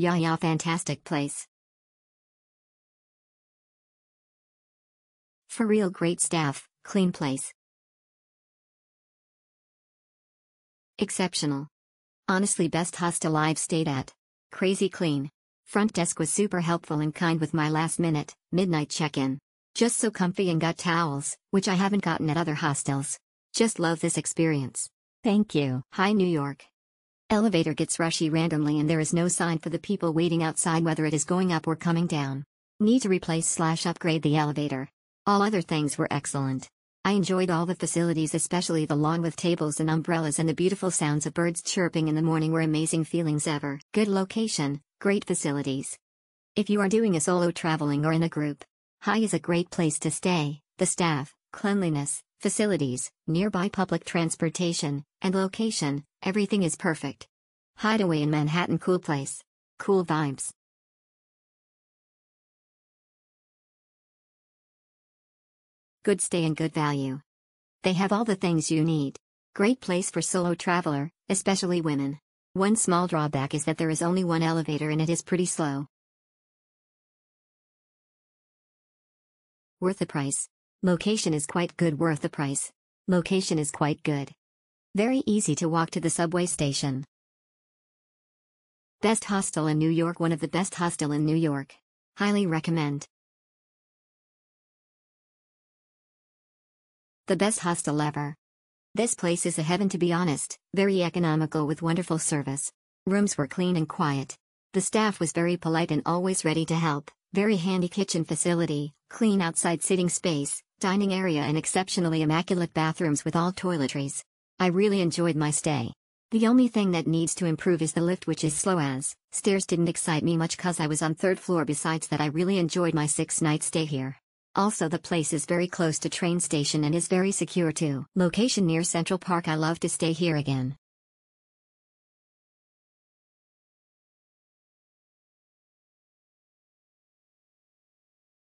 Yeah fantastic place. For real great staff, clean place. Exceptional. Honestly best hostel I've stayed at. Crazy clean. Front desk was super helpful and kind with my last minute, midnight check-in. Just so comfy and got towels, which I haven't gotten at other hostels. Just love this experience. Thank you. HI New York. Elevator gets rushy randomly and there is no sign for the people waiting outside whether it is going up or coming down. Need to replace slash upgrade the elevator. All other things were excellent. I enjoyed all the facilities especially the lawn with tables and umbrellas and the beautiful sounds of birds chirping in the morning were amazing feelings ever. Good location, great facilities. If you are doing a solo traveling or in a group, HI is a great place to stay, the staff, cleanliness, facilities, nearby public transportation, and location, everything is perfect. Hideaway in Manhattan cool place. Cool vibes. Good stay and good value. They have all the things you need. Great place for solo traveler, especially women. One small drawback is that there is only one elevator and it is pretty slow. Worth the price. Location is quite good worth the price. Location is quite good. Very easy to walk to the subway station. Best hostel in New York One of the best hostel in New York. Highly recommend. The best hostel ever. This place is a heaven to be honest, very economical with wonderful service. Rooms were clean and quiet. The staff was very polite and always ready to help. Very handy kitchen facility, clean outside sitting space, dining area and exceptionally immaculate bathrooms with all toiletries. I really enjoyed my stay. The only thing that needs to improve is the lift which is slow as, stairs didn't excite me much cause I was on third floor besides that I really enjoyed my six night stay here. Also the place is very close to train station and is very secure too. Location near Central Park I love to stay here again.